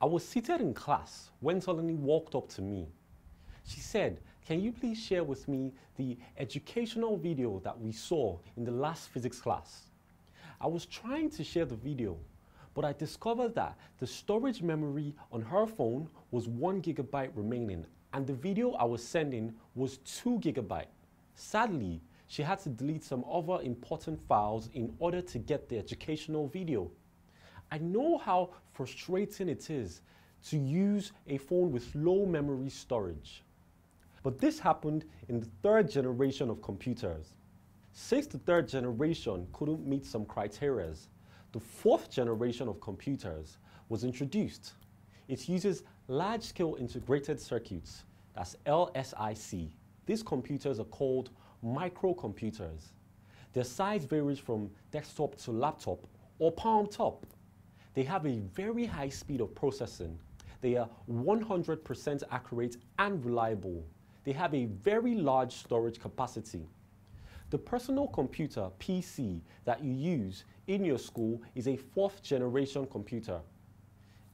I was seated in class when Solani walked up to me. She said, can you please share with me the educational video that we saw in the last physics class? I was trying to share the video, but I discovered that the storage memory on her phone was one gigabyte remaining and the video I was sending was two gigabyte. Sadly, she had to delete some other important files in order to get the educational video. I know how frustrating it is to use a phone with low memory storage. But this happened in the third generation of computers. Since the third generation couldn't meet some criteria, the fourth generation of computers was introduced. It uses large-scale integrated circuits, that's LSIC. These computers are called microcomputers. Their size varies from desktop to laptop or palm top. They have a very high speed of processing. They are 100% accurate and reliable. They have a very large storage capacity. The personal computer, PC, that you use in your school is a fourth generation computer.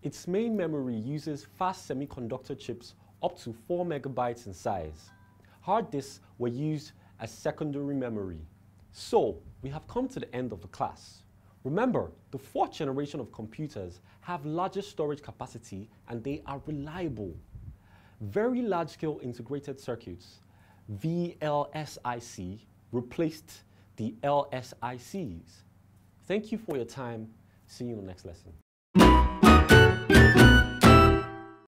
Its main memory uses fast semiconductor chips up to 4 megabytes in size. Hard disks were used as secondary memory. So, we have come to the end of the class. Remember, the fourth generation of computers have larger storage capacity and they are reliable. Very large-scale integrated circuits, VLSIC, replaced the LSICs. Thank you for your time. See you in the next lesson.